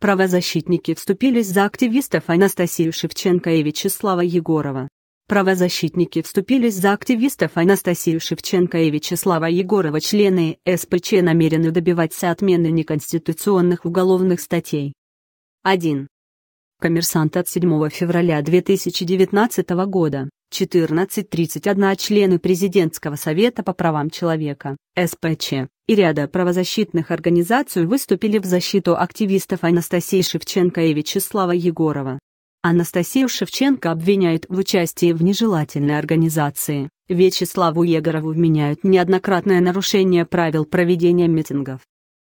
Правозащитники вступились за активистов Анастасию Шевченко и Вячеслава Егорова. Правозащитники вступились за активистов Анастасию Шевченко и Вячеслава Егорова. Члены СПЧ намерены добиваться отмены неконституционных уголовных статей. 1. Коммерсант от 7 февраля 2019 года, 14.31 члены Президентского совета по правам человека, СПЧ, и ряда правозащитных организаций выступили в защиту активистов Анастасии Шевченко и Вячеслава Егорова. Анастасию Шевченко обвиняют в участии в нежелательной организации, Вячеславу Егорову вменяют неоднократное нарушение правил проведения митингов.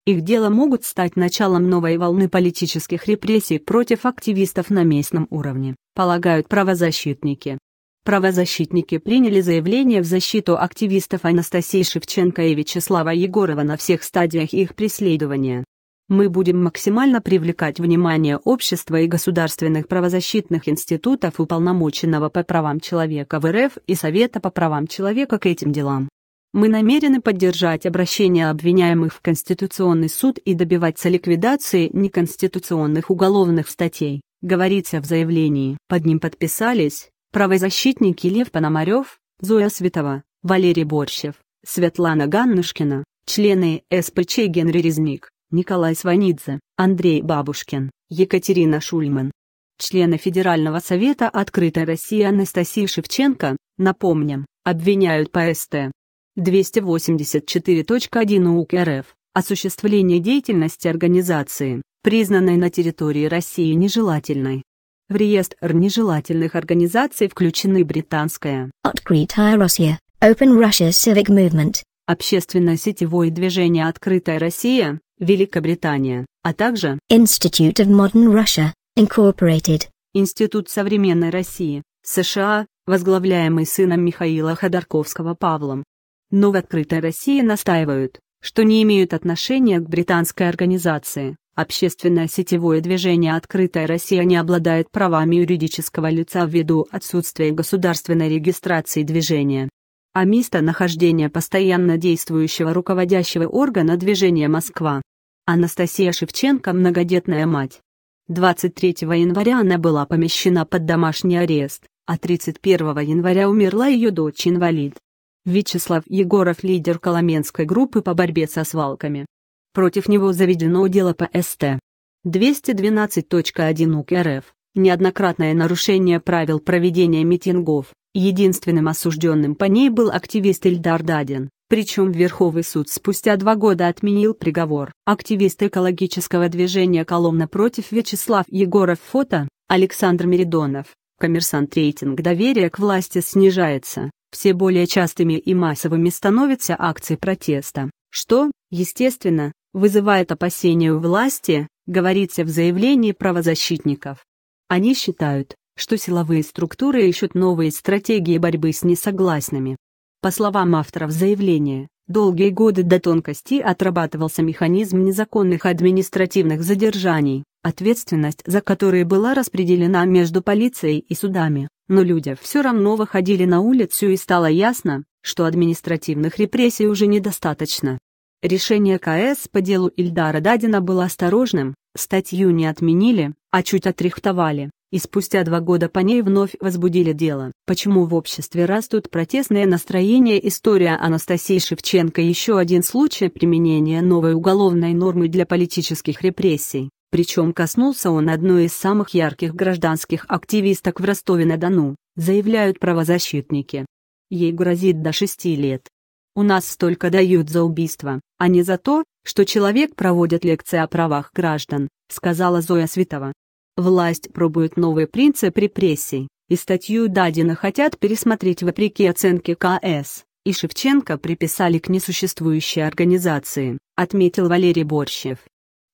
Их дело могут стать началом новой волны политических репрессий против активистов на местном уровне, полагают правозащитники. Правозащитники приняли заявление в защиту активистов Анастасии Шевченко и Вячеслава Егорова на всех стадиях их преследования. Мы будем максимально привлекать внимание общества и государственных правозащитных институтов уполномоченного по правам человека в РФ и Совета по правам человека к этим делам. Мы намерены поддержать обращение обвиняемых в Конституционный суд и добиваться ликвидации неконституционных уголовных статей, говорится в заявлении. Под ним подписались правозащитники Лев Пономарев, Зоя Светова, Валерий Борщев, Светлана Ганнушкина, члены СПЧ Генри Резник, Николай Сванидзе, Андрей Бабушкин, Екатерина Шульман. Члены Федерального совета «Открытой России» Анастасии Шевченко, напомним, обвиняют по СТ 284.1 УК РФ, осуществление деятельности организации, признанной на территории России нежелательной. В реестр нежелательных организаций включены британская. Открытая Россия, Open Russia Civic Movement, общественно-сетевое движение «Открытая Россия», Великобритания, а также Institute of Modern Russia, Incorporated, Институт современной России, США, возглавляемый сыном Михаила Ходорковского Павлом. Но в «Открытой России» настаивают, что не имеют отношения к британской организации. Общественное сетевое движение «Открытая Россия» не обладает правами юридического лица ввиду отсутствия государственной регистрации движения. А место нахождения постоянно действующего руководящего органа движения Москва. Анастасия Шевченко – многодетная мать. 23 января она была помещена под домашний арест, а 31 января умерла ее дочь-инвалид. Вячеслав Егоров – лидер Коломенской группы по борьбе со свалками. Против него заведено дело по СТ. 212.1 УК РФ. Неоднократное нарушение правил проведения митингов. Единственным осужденным по ней был активист Ильдар Дадин. Причем Верховный суд спустя два года отменил приговор. Активист экологического движения «Коломна против» Вячеслав Егоров фото, Александр Меридонов. Коммерсант рейтинг доверия к власти снижается. Все более частыми и массовыми становятся акции протеста, что, естественно, вызывает опасения у власти, говорится в заявлении правозащитников. Они считают, что силовые структуры ищут новые стратегии борьбы с несогласными. По словам авторов заявления, долгие годы до тонкости отрабатывался механизм незаконных административных задержаний, ответственность за которые была распределена между полицией и судами, но люди все равно выходили на улицу и стало ясно, что административных репрессий уже недостаточно. Решение КС по делу Ильдара Дадина было осторожным, статью не отменили, а чуть отрихтовали, и спустя два года по ней вновь возбудили дело. Почему в обществе растут протестные настроения История Анастасии Шевченко еще один случай применения новой уголовной нормы для политических репрессий. Причем коснулся он одной из самых ярких гражданских активисток в Ростове-на-Дону, заявляют правозащитники. Ей грозит до шести лет. У нас столько дают за убийство, а не за то, что человек проводит лекции о правах граждан, сказала Зоя Светова. Власть пробует новый принцип репрессий, и статью Дадина хотят пересмотреть вопреки оценке КС, и Шевченко приписали к несуществующей организации, отметил Валерий Борщев.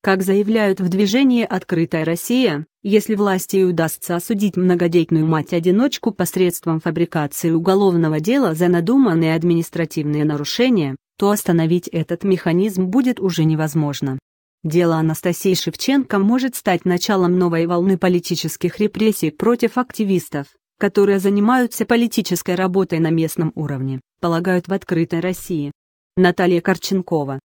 Как заявляют в движении «Открытая Россия», если власти удастся осудить многодетную мать-одиночку посредством фабрикации уголовного дела за надуманные административные нарушения, то остановить этот механизм будет уже невозможно. Дело Анастасии Шевченко может стать началом новой волны политических репрессий против активистов, которые занимаются политической работой на местном уровне, полагают в «Открытой России». Наталья Корченкова,